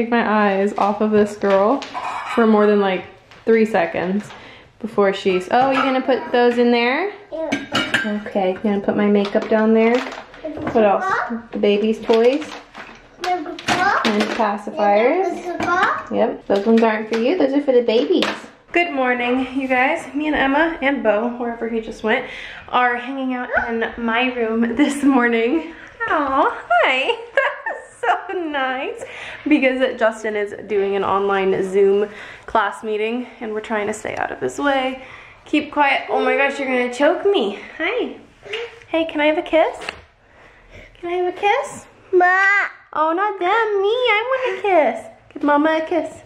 take my eyes off of this girl for more than like three seconds before she's, oh, you're gonna put those in there? Yeah. Okay, gonna put my makeup down there. What else? The baby's toys and pacifiers. Yep, those ones aren't for you, those are for the babies. Good morning, you guys. Me and Emma and Bo, wherever he just went, are hanging out in my room this morning. Oh, hi. so nice. Because Justin is doing an online Zoom class meeting and we're trying to stay out of his way. Keep quiet. Oh my gosh, you're gonna choke me. Hi. Hey, can I have a kiss? Can I have a kiss? Ma. Oh, not them, me. I want a kiss. Give mama a kiss.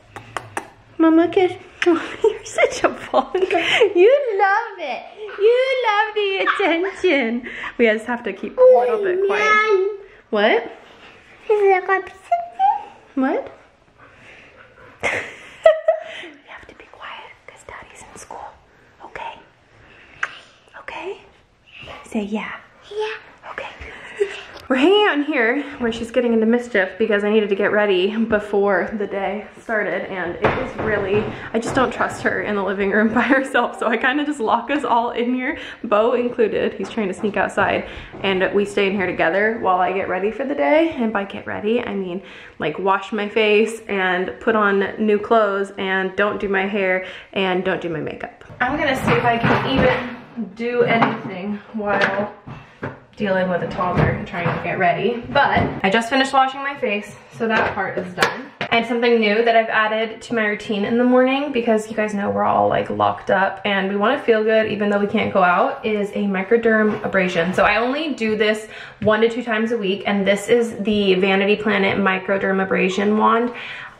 Mama a kiss. You're such a punk. You love it. You love the attention. We just have to keep a little bit quiet. What? What? we have to be quiet because daddy's in school. Okay? Okay? Say yeah. Yeah. We're hanging out in here where she's getting into mischief because I needed to get ready before the day started and it is really, I just don't trust her in the living room by herself so I kind of just lock us all in here, Bo included, he's trying to sneak outside and we stay in here together while I get ready for the day and by get ready I mean like wash my face and put on new clothes and don't do my hair and don't do my makeup. I'm gonna see if I can even do anything while dealing with a toddler and trying to get ready. But I just finished washing my face, so that part is done. And something new that I've added to my routine in the morning, because you guys know we're all like locked up and we wanna feel good even though we can't go out, is a microderm abrasion. So I only do this one to two times a week, and this is the Vanity Planet microderm abrasion wand.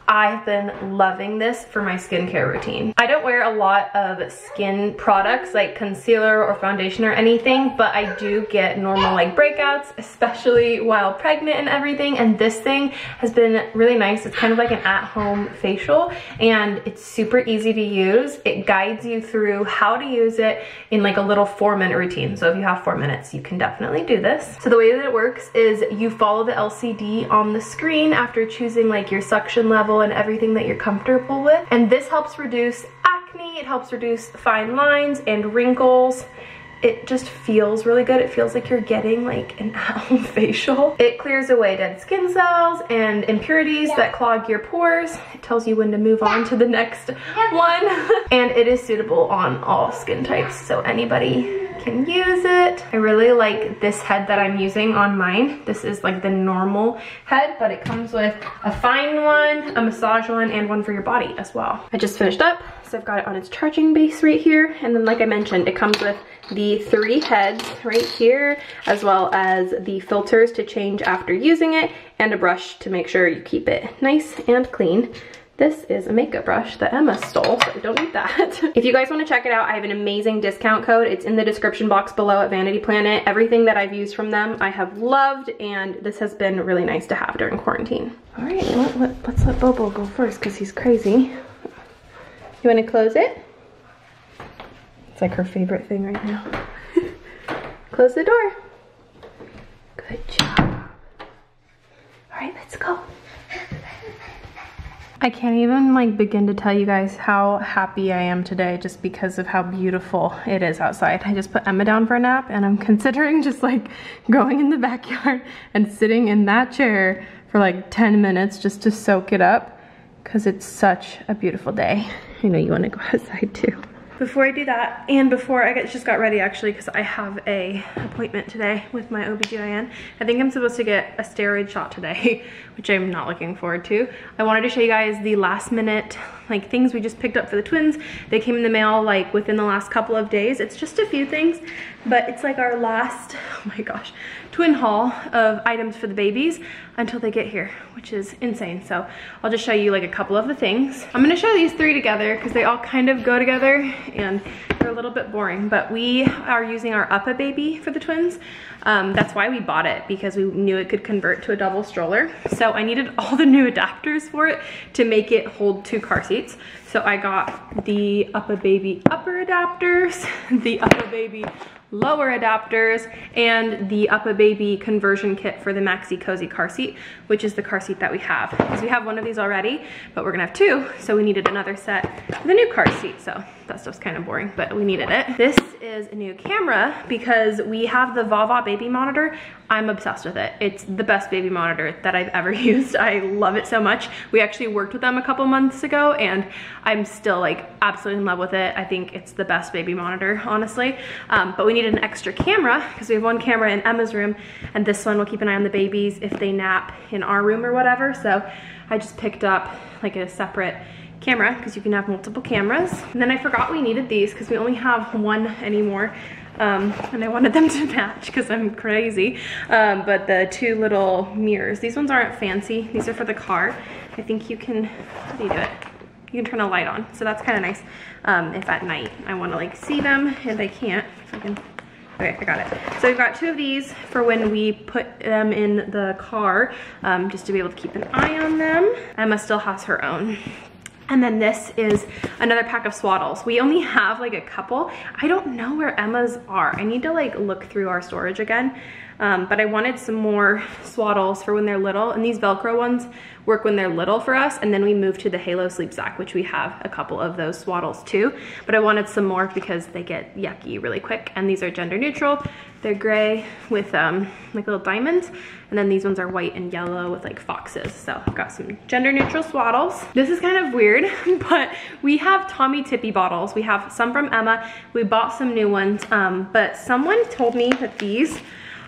I've been loving this for my skincare routine. I don't wear a lot of skin products like concealer or foundation or anything, but I do get normal like breakouts, especially while pregnant and everything. And this thing has been really nice. It's kind of like an at-home facial and it's super easy to use. It guides you through how to use it in like a little four minute routine. So if you have four minutes, you can definitely do this. So the way that it works is you follow the LCD on the screen after choosing like your suction level and everything that you're comfortable with. And this helps reduce acne, it helps reduce fine lines and wrinkles. It just feels really good. It feels like you're getting like an at-home facial. It clears away dead skin cells and impurities that clog your pores. It tells you when to move on to the next one. and it is suitable on all skin types, so anybody can use it. I really like this head that I'm using on mine. This is like the normal head, but it comes with a fine one, a massage one, and one for your body as well. I just finished up, so I've got it on its charging base right here. And then like I mentioned, it comes with the three heads right here, as well as the filters to change after using it, and a brush to make sure you keep it nice and clean. This is a makeup brush that Emma stole, so don't need that. if you guys wanna check it out, I have an amazing discount code. It's in the description box below at Vanity Planet. Everything that I've used from them, I have loved, and this has been really nice to have during quarantine. All right, let, let, let's let Bobo go first, because he's crazy. You wanna close it? It's like her favorite thing right now. close the door. Good job. All right, let's go. I can't even like begin to tell you guys how happy I am today just because of how beautiful it is outside. I just put Emma down for a nap and I'm considering just like going in the backyard and sitting in that chair for like 10 minutes just to soak it up because it's such a beautiful day. I know you want to go outside too. Before I do that, and before I get, just got ready actually because I have a appointment today with my OBGYN. I think I'm supposed to get a steroid shot today, which I'm not looking forward to. I wanted to show you guys the last minute like things we just picked up for the twins. They came in the mail like within the last couple of days. It's just a few things, but it's like our last, oh my gosh, twin haul of items for the babies until they get here, which is insane. So I'll just show you like a couple of the things. I'm gonna show these three together because they all kind of go together and they're a little bit boring, but we are using our UPPAbaby for the twins. Um, that's why we bought it because we knew it could convert to a double stroller. So I needed all the new adapters for it to make it hold two car seats. So I got the UPPAbaby upper adapters, the UPPAbaby lower adapters, and the UPPAbaby conversion kit for the Maxi Cosi car seat, which is the car seat that we have. Because we have one of these already, but we're gonna have two, so we needed another set for the new car seat. So that stuff's kind of boring, but we needed it. This is a new camera because we have the Vava baby monitor. I'm obsessed with it. It's the best baby monitor that I've ever used. I love it so much. We actually worked with them a couple months ago and I'm still like absolutely in love with it. I think it's the best baby monitor, honestly. Um, but we needed an extra camera because we have one camera in Emma's room and this one will keep an eye on the babies if they nap in our room or whatever. So I just picked up like a separate camera because you can have multiple cameras. And then I forgot we needed these because we only have one anymore. Um, and I wanted them to match because I'm crazy. Um, but the two little mirrors, these ones aren't fancy. These are for the car. I think you can, how do you do it? You can turn a light on. So that's kind of nice um, if at night I want to like see them and I can't. I can Okay, I got it. So we've got two of these for when we put them in the car, um, just to be able to keep an eye on them. Emma still has her own. And then this is another pack of swaddles. We only have like a couple. I don't know where Emma's are. I need to like look through our storage again. Um, but I wanted some more swaddles for when they're little. And these Velcro ones work when they're little for us. And then we moved to the Halo Sleep Sack, which we have a couple of those swaddles too. But I wanted some more because they get yucky really quick. And these are gender neutral. They're gray with um, like little diamonds. And then these ones are white and yellow with like foxes. So I've got some gender neutral swaddles. This is kind of weird, but we have Tommee Tippee bottles. We have some from Emma. We bought some new ones, um, but someone told me that these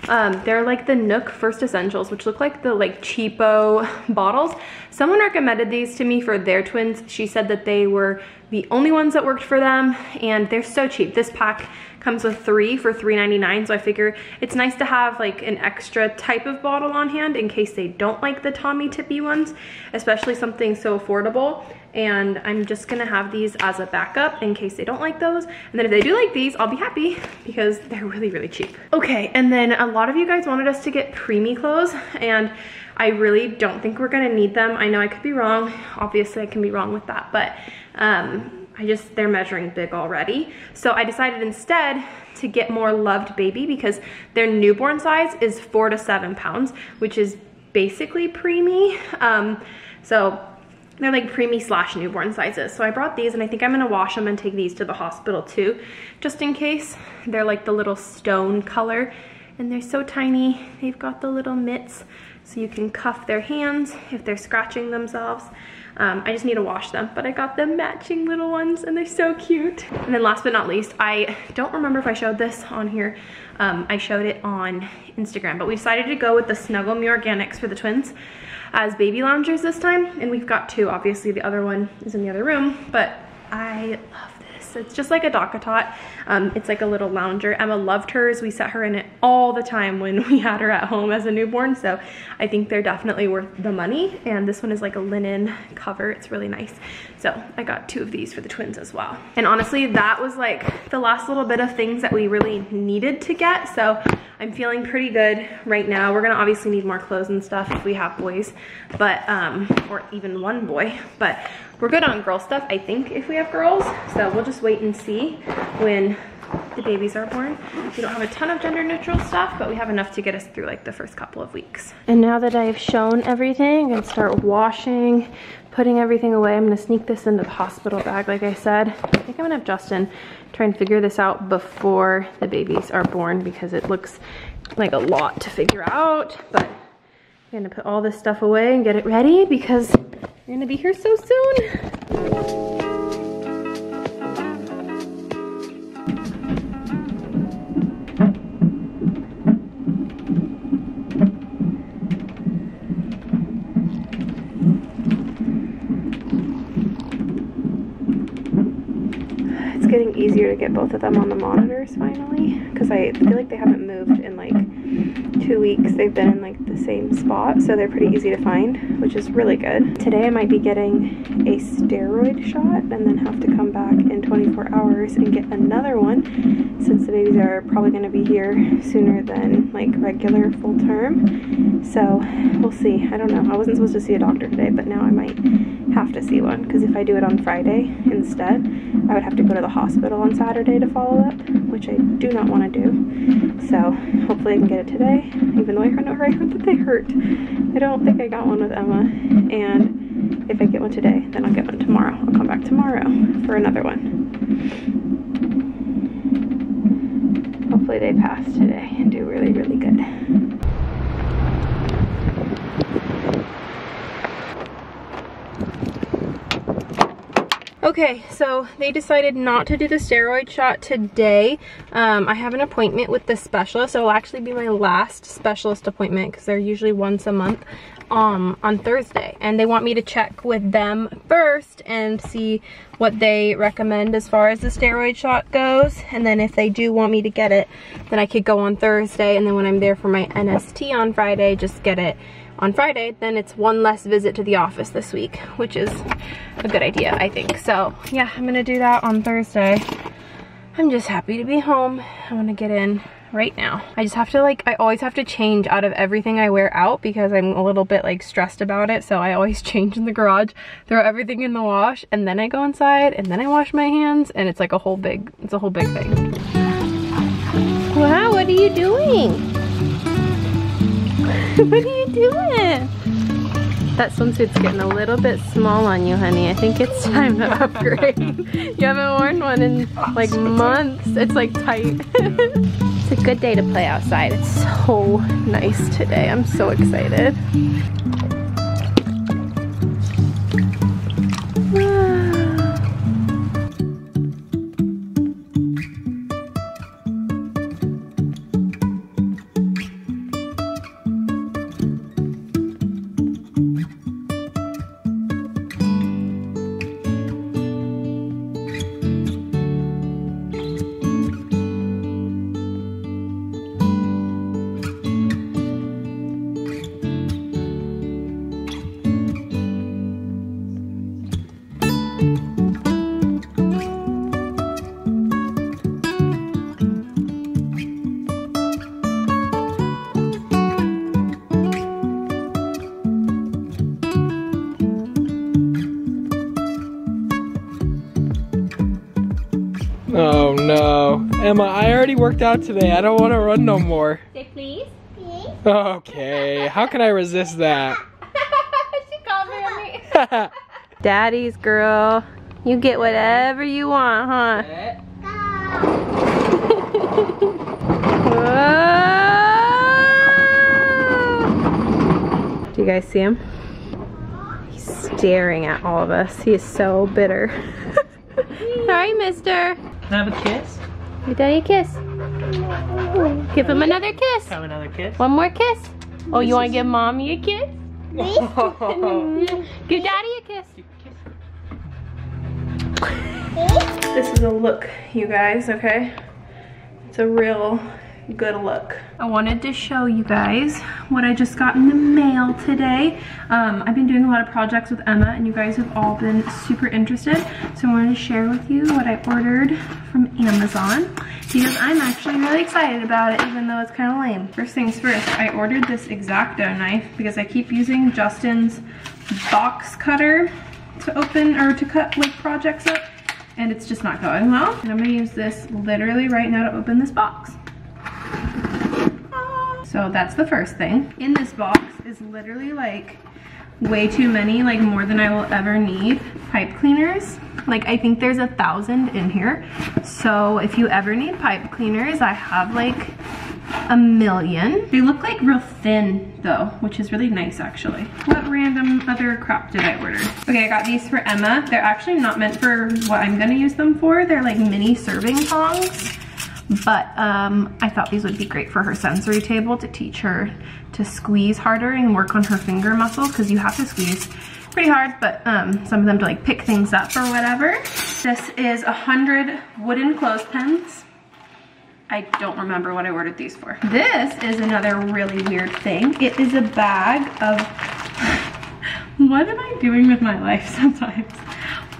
um, they're like the NUK First Essentials, which look like the like cheapo bottles. Someone recommended these to me for their twins. She said that they were the only ones that worked for them and they're so cheap. This pack comes with three for $3.99 so I figure it's nice to have like an extra type of bottle on hand in case they don't like the Tommee Tippee ones, especially something so affordable and I'm just gonna have these as a backup in case they don't like those. And then if they do like these, I'll be happy because they're really, really cheap. Okay, and then a lot of you guys wanted us to get preemie clothes and I really don't think we're gonna need them. I know I could be wrong. Obviously I can be wrong with that, but um, I just, they're measuring big already. So I decided instead to get more L'ovedbaby because their newborn size is four to seven pounds, which is basically preemie. Um, so they're like preemie slash newborn sizes. So I brought these and I think I'm gonna wash them and take these to the hospital too, just in case. They're like the little stone color and they're so tiny. They've got the little mitts so you can cuff their hands if they're scratching themselves. Um, I just need to wash them, but I got them matching little ones and they're so cute. And then last but not least, I don't remember if I showed this on here. Um, I showed it on Instagram, but we decided to go with the Snuggle Me Organics for the twins as baby loungers this time. And we've got two, obviously the other one is in the other room, but I love this. It's just like a DockATot. Um, it's like a little lounger. Emma loved hers. We set her in it all the time when we had her at home as a newborn. So I think they're definitely worth the money. And this one is like a linen cover. It's really nice. So I got two of these for the twins as well. And honestly, that was like the last little bit of things that we really needed to get. So I'm feeling pretty good right now. We're gonna obviously need more clothes and stuff if we have boys, but, um, or even one boy, but we're good on girl stuff, I think, if we have girls. So we'll just wait and see when the babies are born. We don't have a ton of gender neutral stuff, but we have enough to get us through like the first couple of weeks. And now that I've shown everything, I'm gonna start washing, putting everything away. I'm gonna sneak this into the hospital bag, like I said. I think I'm gonna have Justin try and figure this out before the babies are born because it looks like a lot to figure out, but I'm gonna put all this stuff away and get it ready because you're gonna be here so soon. Easier to get both of them on the monitors finally because I feel like they haven't moved in like two weeks. They've been in like the same spot so they're pretty easy to find which is really good. Today I might be getting a steroid shot and then have to come back in 24 hours and get another one since the babies are probably going to be here sooner than like regular full term. So we'll see. I don't know. I wasn't supposed to see a doctor today but now I might have to see one because if I do it on Friday instead, I would have to go to the hospital on Saturday to follow up, which I do not want to do. So hopefully I can get it today, even though I heard, I heard that they hurt. I don't think I got one with Emma, and if I get one today, then I'll get one tomorrow. I'll come back tomorrow for another one. Hopefully they pass today and do really, really good. Okay, so they decided not to do the steroid shot today. Um, I have an appointment with the specialist. It'll actually be my last specialist appointment because they're usually once a month um, on Thursday. And they want me to check with them first and see what they recommend as far as the steroid shot goes. And then if they do want me to get it, then I could go on Thursday. And then when I'm there for my NST on Friday, just get it on Friday, then it's one less visit to the office this week, which is a good idea, I think. So yeah, I'm gonna do that on Thursday. I'm just happy to be home. I wanna get in right now. I just have to like, I always have to change out of everything I wear out because I'm a little bit like stressed about it. So I always change in the garage, throw everything in the wash, and then I go inside and then I wash my hands and it's like a whole big, it's a whole big thing. Wow, what are you doing? what are you That swimsuit's getting a little bit small on you, honey. I think it's time to upgrade. you haven't worn one in like months. It's like tight. it's a good day to play outside. It's so nice today. I'm so excited. Emma, I already worked out today. I don't want to run no more. Say please. Please. Okay, how can I resist that? she called me. Daddy's girl. You get whatever you want, huh? Do you guys see him? He's staring at all of us. He is so bitter. Sorry, mister. Can I have a kiss? Give daddy a kiss. Give him another kiss. Have another kiss? One more kiss. Oh, you want to give mommy a kiss? Give daddy a kiss. This is a look, you guys, okay? It's a real good look. I wanted to show you guys what I just got in the mail today. Um, I've been doing a lot of projects with Emma and you guys have all been super interested. So I wanted to share with you what I ordered from Amazon because I'm actually really excited about it even though it's kind of lame. First things first, I ordered this X-Acto knife because I keep using Justin's box cutter to open or to cut like projects up and it's just not going well. And I'm gonna use this literally right now to open this box. So that's the first thing. In this box is literally like way too many, like more than I will ever need pipe cleaners. Like I think there's a thousand in here. So if you ever need pipe cleaners, I have like a million. They look like real thin though, which is really nice actually. What random other crap did I order? Okay, I got these for Emma. They're actually not meant for what I'm gonna use them for. They're like mini serving tongs but um, I thought these would be great for her sensory table to teach her to squeeze harder and work on her finger muscle because you have to squeeze pretty hard, but um, some of them to like pick things up or whatever. This is a hundred wooden clothespins. I don't remember what I ordered these for. This is another really weird thing. It is a bag of, what am I doing with my life sometimes?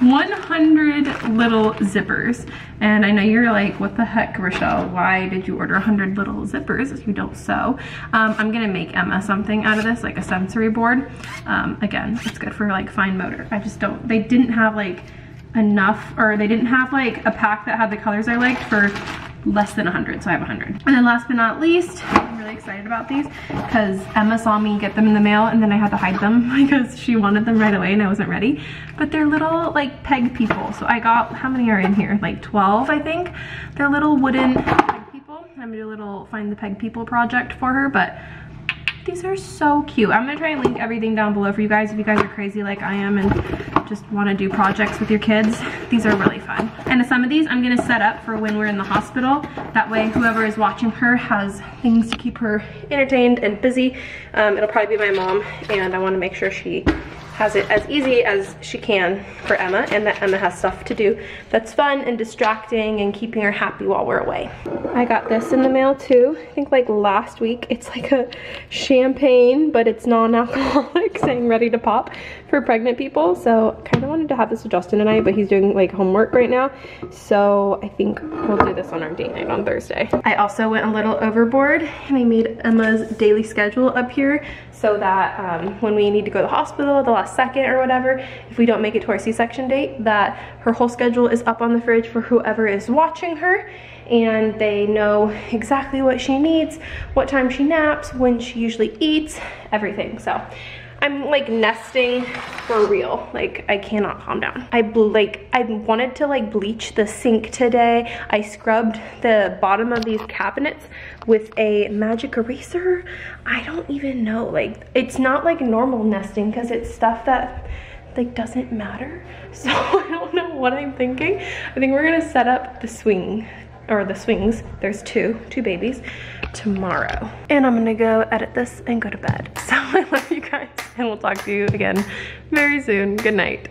100 little zippers. And I know you're like, what the heck, Rachelle? Why did you order 100 little zippers if you don't sew? Um, I'm gonna make Emma something out of this, like a sensory board. Um, again, it's good for like fine motor. I just don't, they didn't have like enough, or they didn't have like a pack that had the colors I liked for less than 100, so I have 100. And then last but not least, I'm really excited about these because Emma saw me get them in the mail and then I had to hide them because she wanted them right away and I wasn't ready. But they're little like peg people. So I got, how many are in here? Like 12, I think. They're little wooden peg people. I'm gonna do a little find the peg people project for her, but these are so cute. I'm gonna try and link everything down below for you guys if you guys are crazy like I am and just wanna do projects with your kids. These are really fun. And some of these I'm gonna set up for when we're in the hospital. That way whoever is watching her has things to keep her entertained and busy. Um, it'll probably be my mom and I wanna make sure she has it as easy as she can for Emma and that Emma has stuff to do that's fun and distracting and keeping her happy while we're away. I got this in the mail too, I think like last week. It's like a champagne, but it's non-alcoholic saying ready to pop for pregnant people. So kind of wanted to have this with Justin I, but he's doing like homework right now. So I think we'll do this on our date night on Thursday. I also went a little overboard and I made Emma's daily schedule up here so that um, when we need to go to the hospital the last second or whatever, if we don't make it to our C-section date, that her whole schedule is up on the fridge for whoever is watching her and they know exactly what she needs, what time she naps, when she usually eats, everything. So I'm like nesting for real. Like I cannot calm down. I like I wanted to like bleach the sink today. I scrubbed the bottom of these cabinets with a magic eraser. I don't even know. Like it's not like normal nesting because it's stuff that like doesn't matter. So I don't know what I'm thinking. I think we're gonna set up the swing or the swings, there's two, two babies, tomorrow. And I'm gonna go edit this and go to bed. So you guys and we'll talk to you again very soon. Good night.